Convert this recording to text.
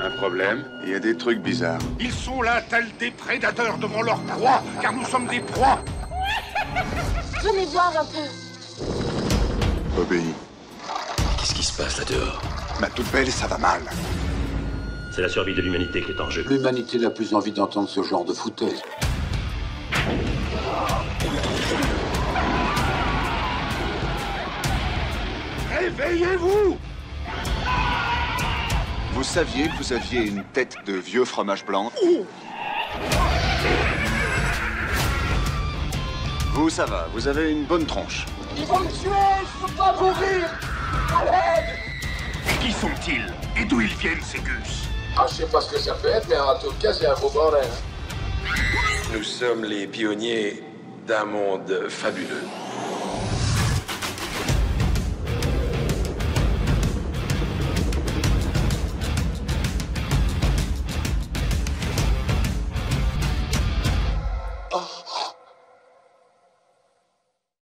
Un problème Il y a des trucs bizarres. Ils sont là, tels des prédateurs devant leur proie, car nous sommes des proies. Venez voir un peu. Obéis. Qu'est-ce qui se passe là dehors? Ma toute belle, ça va mal. C'est la survie de l'humanité qui est en jeu. L'humanité n'a plus envie d'entendre ce genre de foutaise. Réveillez-vous Vous saviez que vous aviez une tête de vieux fromage blanc Vous, ça va, vous avez une bonne tronche. Ils vont me tuer, je peux pas mourir Qui sont-ils Et d'où ils viennent, ces gus? Ah, je sais pas ce que ça peut être, mais en tout cas, c'est un beau bordel. Nous sommes les pionniers d'un monde fabuleux. Oh.